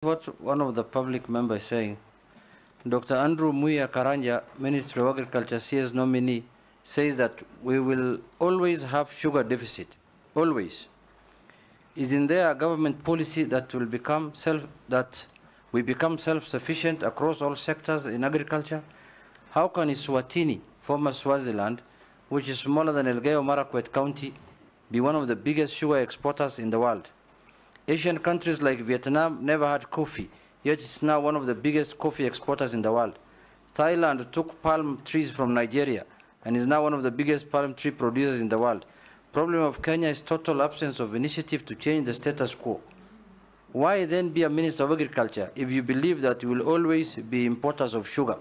what one of the public members saying. Dr. Andrew Mwihia Karanja, Ministry of Agriculture, CS nominee, says that we will always have sugar deficit, always. Isn't there a government policy that will become self, that we become self-sufficient across all sectors in agriculture? How can Swatini, former Swaziland, which is smaller than Elgeyo Marakwet County, be one of the biggest sugar exporters in the world? Asian countries like Vietnam never had coffee, yet it's now one of the biggest coffee exporters in the world. Thailand took palm trees from Nigeria and is now one of the biggest palm tree producers in the world. Problem of Kenya is total absence of initiative to change the status quo. Why then be a minister of agriculture if you believe that you will always be importers of sugar?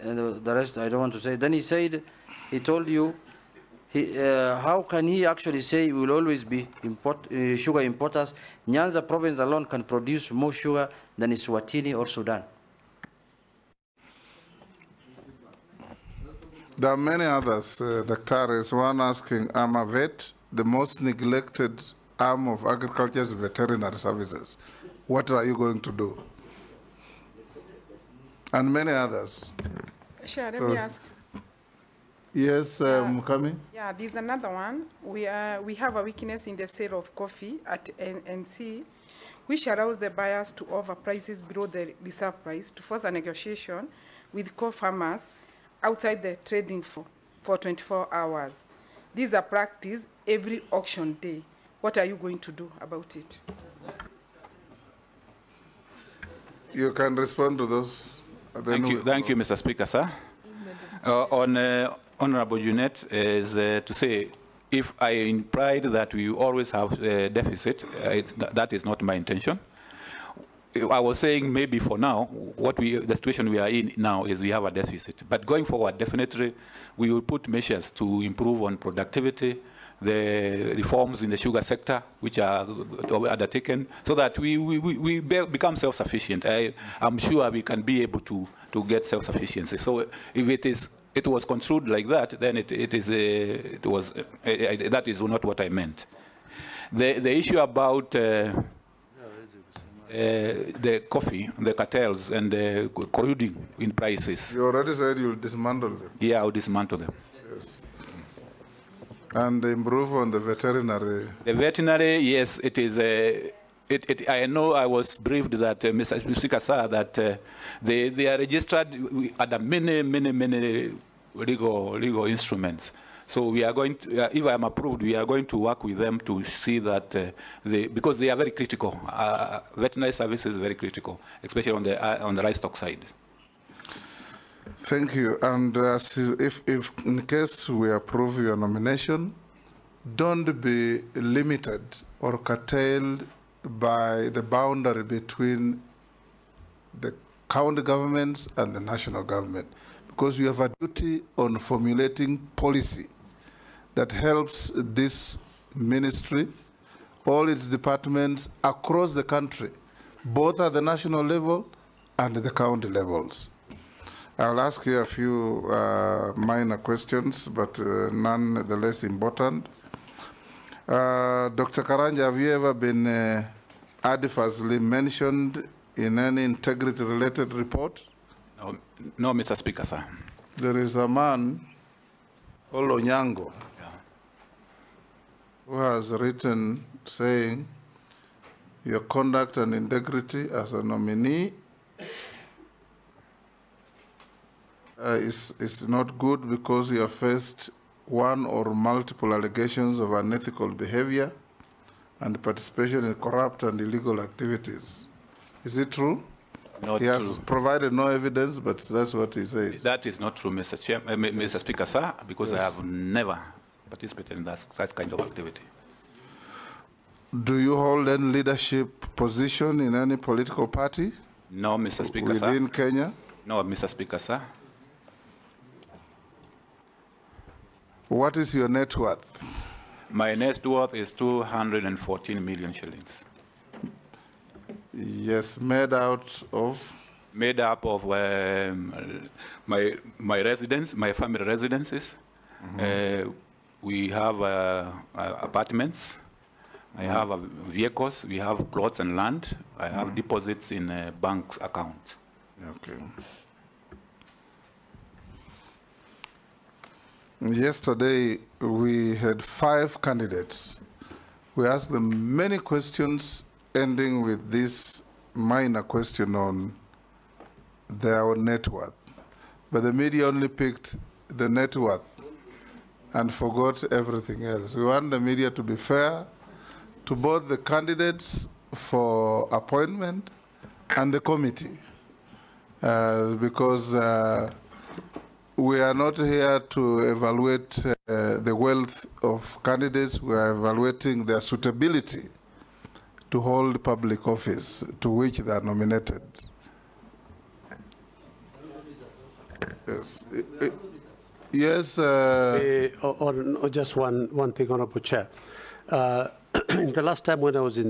And the rest I don't want to say. Then he said, he told you he, uh, how can he actually say we will always be import, uh, sugar importers? Nyanza province alone can produce more sugar than Eswatini or Sudan. There are many others, uh, Dr. Is one asking, I'm a vet, the most neglected arm of agriculture is veterinary services. What are you going to do? And many others. Sure, let So- me ask. Yes, um, Mukami? Yeah, there's another one. We, uh, we have a weakness in the sale of coffee at NNC, which allows the buyers to offer prices below the reserve price to force a negotiation with co-farmers outside the trading for, for 24 hours. This is a practice every auction day. What are you going to do about it? You can respond to those. Thank you, thank you, Mr. Speaker, sir. Uh, on uh, Honorable Junet is uh, to say, if I implied that we always have uh, deficit, uh, it's, that is not my intention. I was saying maybe for now, what we, the situation we are in now is we have a deficit. But going forward, definitely, we will put measures to improve on productivity, the reforms in the sugar sector, which are undertaken, so that we, we, we we be- become self-sufficient. I'm sure we can be able to, to get self-sufficiency. So if it is, it was construed like that, then it, it is, uh, it was, uh, uh, that is not what I meant. The, the issue about uh, uh, the coffee, the cartels, and the corroding in prices. You already said you'll dismantle them. Yeah, I'll dismantle them. Yes. And improve on the veterinary. The veterinary, yes, it is. Uh, it, it, I know I was briefed that uh, Mr. Speaker, sir, that uh, they, they are registered under many, many, many legal, legal instruments. So we are going to, uh, if I am approved, we are going to work with them to see that uh, they, because they are very critical. Uh, veterinary service is very critical, especially on the, uh, on the livestock side. Thank you. And uh, if, if in case we approve your nomination, don't be limited or curtailed by the boundary between the county governments and the national government, because you have a duty on formulating policy that helps this ministry, all its departments across the country, both at the national level and the county levels. I'll ask you a few uh, minor questions, but uh, none the less important. Uh, Dr. Karanja, have you ever been uh, adversely mentioned in any integrity-related report? No, no, Mr. Speaker, sir. There is a man, Olonyango, Yeah. who has written saying your conduct and integrity as a nominee uh, is, is not good because you have faced one or multiple allegations of unethical behavior and participation in corrupt and illegal activities. Is it true? Not he has true. provided no evidence, but that's what he says. That is not true, Mr. Chair, uh, Mr. Speaker, sir, because I have never participated in that, such kind of activity. Do you hold any leadership position in any political party No, Mr. Speaker, within sir. Kenya? No, Mr. Speaker, sir. What is your net worth? My net worth is 214 million shillings, Yes, made out of, made up of um, my my residence, my family residences. Uh, we have uh, uh, apartments. I have uh, vehicles. We have plots and land. I have deposits in a bank's account. Okay. Yesterday, we had five candidates. We asked them many questions, ending with this minor question on their net worth. But the media only picked the net worth and forgot everything else. We want the media to be fair to both the candidates for appointment and the committee. Uh, because uh, we are not here to evaluate uh, the wealth of candidates, we are evaluating their suitability to hold public office to which they are nominated. Yes. Yes, uh, Uh, on, on just one, one thing, Honorable Chair. Uh, the last time when I was in